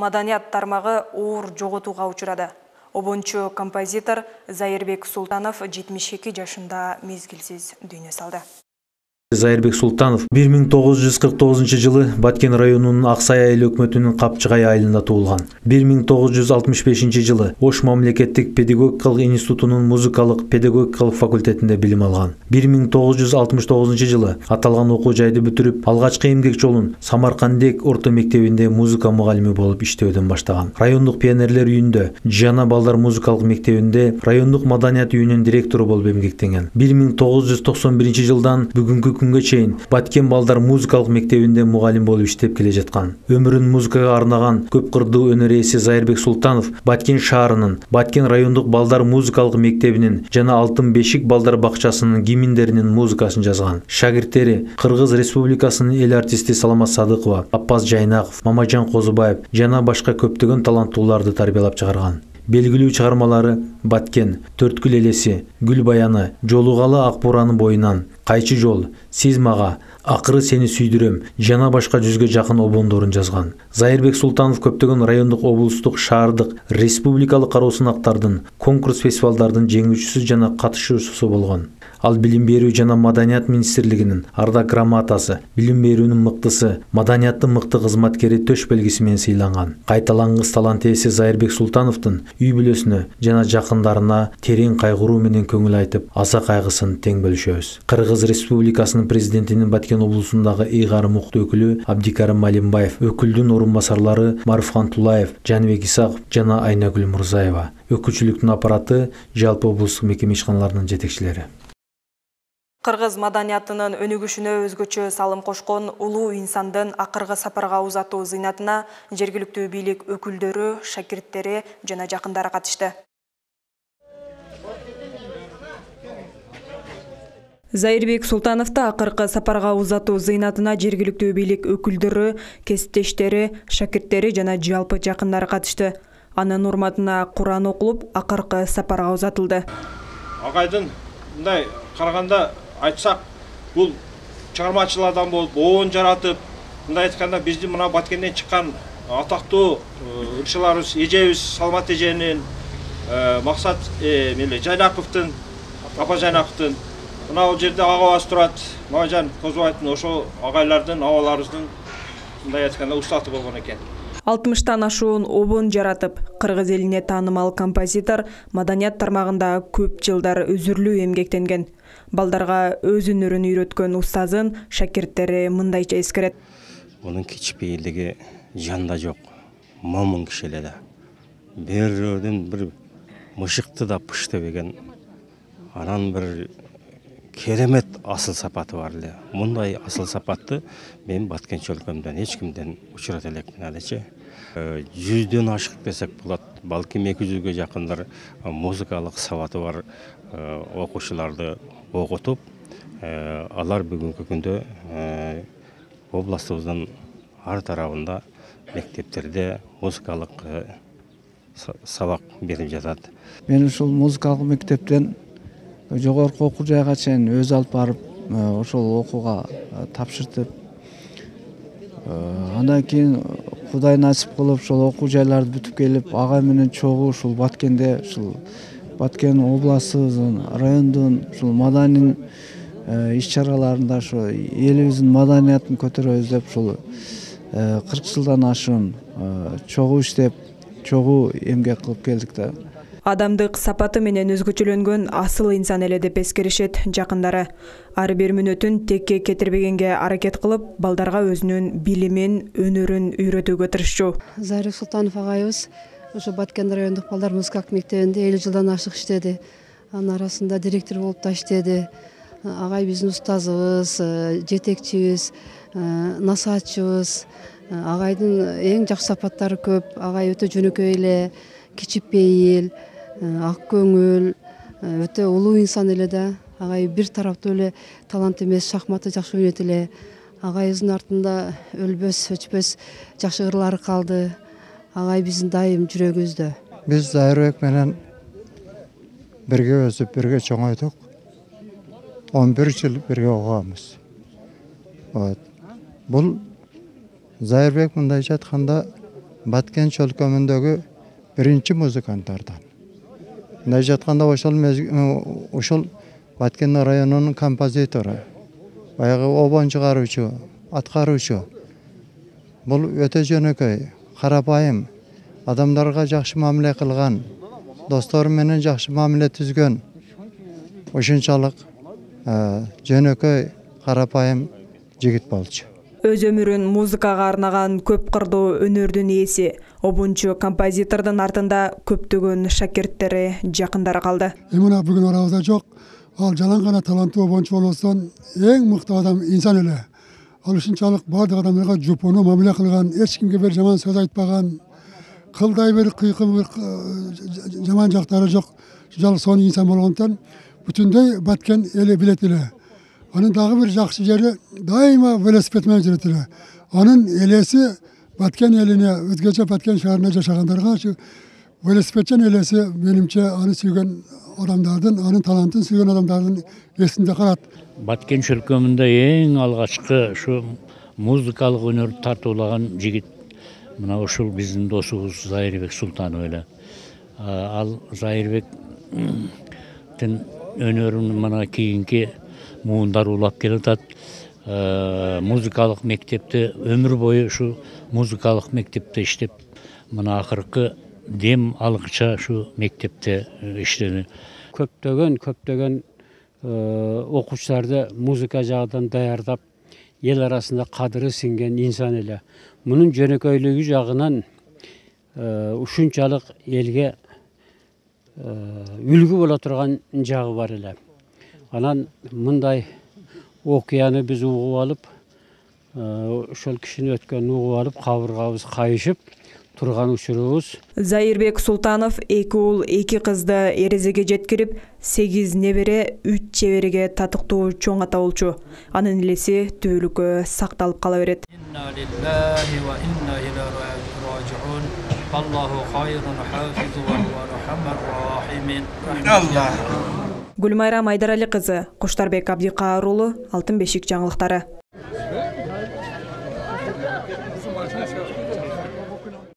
маданият тармагы оор жоготууга учурады обончу композитор зайырбек султанов 72 жашында мезгилсиз дүйнө салды. Зайырбек султанов 1949 жылы баткен районунун аксай айыл өкмөтүнүн капчыгай айылында туулган 1965 жылы ош мамлекеттик педагогикалык институтунун музыкалык педагогикалык факультетинде билим алган 1969 жылы аталган окуу жайды бүтүрүп алгачкы эмгек жолун самаркандек орто мектебинде музыка мугалими болуп иштөөдөн баштаган райондук пионерлер үйүндө жана балдар музыкалык мектебинде райондук маданият үйүнүн директору болуп эмгектенген 1991 жылдан бүгүнкү күнгө чейин баткен балдар музыкалык мектебинде мугалим болуп иштеп келе жаткан өмүрүн музыкага арнаган көп кырдуу өнөр ээси зайырбек султанов баткен шаарынын баткен райондук балдар музыкалык мектебинин жана алтын бешик балдар бакчасынын гимндеринин музыкасын жазган шакирттери кыргыз республикасынын эл артисти саламат садыкова аппаз жайнаков мамажан козубаев жана башка көптөгөн таланттууларды тарбиялап чыгарган белгилүү чыгармалары баткен төрткүл элеси гүл баяны жолугалы ак буранын боюнан кайчы жол сиз мага акыры сени сүйдүрөм жана башка жүзгө жакын обондорун жазган зайырбек султанов көптөгөн райондук облустук шаардык республикалык кароо сынактардын конкурс фестивалдардын жеңүүчүсү жана катышуучусу болгон ал билим берүү жана маданият министрлигинин ардак грамотасы билим берүүнүн мыктысы маданияттын мыкты кызматкери төш белгиси менен сыйланган кайталангыс талант ээси зайырбек султановдун үй бүлөсүнө жана жакындарына терең кайгыруу менен көңүл айтып аза кайгысын тең бөлүшөбүз кыргыз республикасынын президентинин баткен облусундагы ыйгарым укук өкүлү абдикарим малимбаев өкүлдүн орун басарлары маруфхан тулаев жаныбек исаков жана айнагүл мурзаева өкүлчүлүктүн аппараты жалпы облустук мекеме ишканаларынын жетекчилери кыргыз маданиятынын өнүгүшүнө өзгөчө салым кошкон улуу инсандын акыркы сапарга узатуу зыйнатына жергиликтүү бийлик өкүлдөрү шакирттери жана жакындары катышты. Зайырбек султановду акыркы сапарга узатуу зыйнатына жергиликтүү бийлик өкүлдөрү кесиптештери шакирттери жана жалпы жакындары катышты. Анын урматына куран окулуп акыркы сапарга узатылды. Агайдын мындай караганда айтсак бул чыгармачыл адам болуп оон жаратып мындай айтканда биздин мына баткенден чыккан атактуу ырчыларыбыз эжебиз салмат эженин максат эмеле жайнаковдун апа жайнаковдун мына бул жерде агабыз турат мамажан козубаевдин ошол агайлардын абаларыбыздын мындай айтканда устаты болгон экен алтымыштан ашуун обон жаратып кыргыз элине таанымал композитор маданият тармагында көп жылдар үзүрлүү эмгектенген балдарга өз өнөрүн үйрөткөн устазын шакирттери мындайча эскерет мунун кичипейилдиги жанда жок момун киши эле да бир мышыкты да пыштебеген анан бир керемет асыл сапаты бар эле мындай асыл сапатты мен баткенчи өлкөмдөн эч кимден учурата элекмин жүздөн ашык десек болот. Балким эки жүзгө жакындар музыкалык сабаты бар э, окуучуларды окутуп э, алар бүгүнкү күндө э, областыбыздын ар тарабында мектептерде музыкалык э, сабак берип жатат. Мен ушул музыкалык мектептен жогорку окуу жайга чейин өзү алып барып ошол окууга тапшыртып андан кийин кудай насип кылып ошол окуу жайларды бүтүп келип агай менен чогуу ушул баткенде ушул баткен областыбыздын райондун ушул маданий э, иш чараларында ошо элибиздин маданиятын көтөрөбүз деп ушул э, кырк жылдан ашуун э, чогуу иштеп чогуу эмгек кылып келдик да адамдык сапаты менен өзгөчөлөнгөн асыл инсан эле деп эскеришет жакындары. Ар бир мүнөтүн текке кетирбегенге аракет кылып балдарга өзүнүн билимин өнөрүн үйрөтүүгө тырышчу. Зайырбек султанов агайыбыз ошо баткен райондук балдар музыкалык мектебинде элүү жылдан ашык иштеди. Анын арасында директор болуп да иштеди. Агай биздин устазыбыз э, жетекчибиз э, насаатчыбыз э, агайдын эң жакшы сапаттары көп агай өтө жөнөкөй эле кичипейил ак көңүл өтө улуу инсан эле да. Агай бир тараптуу эле талант эмес шахматты жакшы ойнойт эле. Агайыбыздын артында өлбөс өчпөс жакшы ырлары калды. Агай биздин дайым жүрөгүбүздө. Биз зайырбек менен бирге өсүп бирге чоңойдук. Он бир жыл бирге окуганбыз вот. Бул зайырбек мындайча айтканда баткен чөлкөмүндөгү биринчи музыканттардан мындай жатканда ошол ушул баткен районунун композитору баягы обон чыгаруучу аткаруучу бул өтө жөнөкөй карапайым адамдарга жакшы мамиле кылган достору менен жакшы мамиле түзгөн ушунчалык жөнөкөй карапайым жигит болчу өз өмүрүн музыкага арнаган көп кырдуу өнөрдүн ээси обунчу композитордун артында көптөгөн шакирттери жакындары калды мына бүгүн арабызда жок ал жалаң гана таланттуу обончу болбостон эң мыкты адам инсан эле ал ушунчалык баардык адамдарга жупуну мамиле кылган эч кимге бир жаман сөз айтпаган кылдай бир кыйкы бир жаман жактары жок ушунчалык сонун инсан болгондуктан бүтүндөй баткен эли билет эле анын дагы бир жакшы жери дайыма велосипед менен жүрөт анын элеси баткен элине өзгөчө баткен шаарында жашагандарга ушу велосипедчен элеси менимче аны сүйгөн адамдардын анын талантын сүйгөн адамдардын эсинде калат. Баткен чөлкөмүндө эң алгачкы ушу музыкалык өнөрдү тартуулаган жигит мына ушул биздин досубуз зайырбек султанов эле. Ал зайырбектин өнөрүн мына кийинки муундар улап келатат. Музыкалык мектепте өмүр бою ушу музыкалык мектепте иштеп мына акыркы дем алгыча ушу мектепте иштеди көптөгөн көптөгөн окуучуларды музыка жагынан даярдап эл арасында кадыры сиңген инсан эле. Мунун жөнөкөйлүгү жагынан ушунчалык элге үлгү боло турган жагы бар эле. Анан мындай окуяны биз угуп алып ошол кишинин өткөнүн угуп алып кабыргабыз кайышып турган учурубуз. Зайырбек султанов эки уул эки кызды эрезеге жеткирип сегиз небере үч чебереге татыктуу чоң ата болчу анын элеси түбөлүккө сакталып кала берет. Гүлмайра майдарали кызы куштарбек абдикаар уулу алтын бешик жаңылыктары